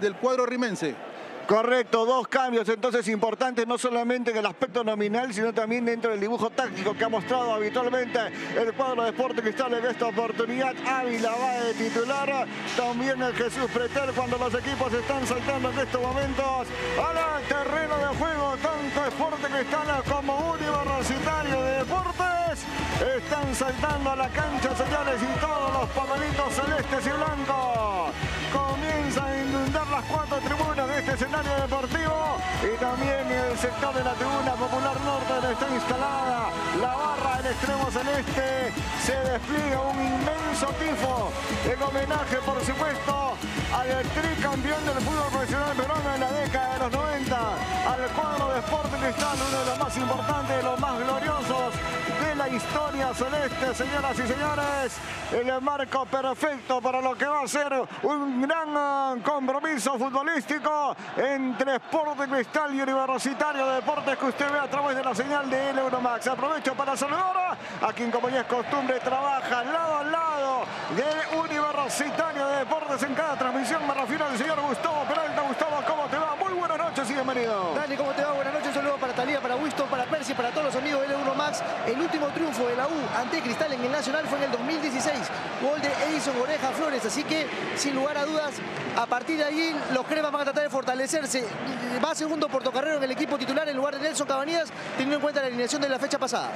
del cuadro rimense. Correcto, dos cambios entonces importantes, no solamente en el aspecto nominal, sino también dentro del dibujo táctico que ha mostrado habitualmente el cuadro de Sport Cristal en esta oportunidad. Ávila va de titular, también el Jesús Pretel cuando los equipos están saltando en estos momentos al terreno de juego, tanto Sport Cristal como Universitario de Deportes están saltando a la cancha, señores, y todos los papelitos celestes y blancos en el sector de la tribuna popular norte donde está instalada. La barra del extremo celeste se despliega un inmenso tifo en homenaje por supuesto al tricampeón del fútbol profesional peruano en la década de los 90 al cuadro de Sport Cristal uno de los más importantes de los más gloriosos historia celeste señoras y señores el marco perfecto para lo que va a ser un gran compromiso futbolístico entre Sport de Cristal y Universitario de Deportes que usted ve a través de la señal de El Euromax. Aprovecho para saludar a quien como ya es costumbre trabaja lado a lado de Universitario de Deportes en cada transmisión. Me refiero al señor Gustavo Peralta. Gustavo, ¿cómo te va? Muy buenas noches y bienvenido. Dani, ¿cómo te va? Buenas noches. Un saludo para Talía, para Winston, para Percy, para todos los amigos del Euro Max. El último triunfo de la U ante Cristal en el Nacional fue en el 2016. Gol de Edison Oreja Flores. Así que, sin lugar a dudas, a partir de ahí los cremas van a tratar de fortalecerse. Va segundo Portocarrero en el equipo titular en lugar de Nelson Cabanillas, teniendo en cuenta la alineación de la fecha pasada.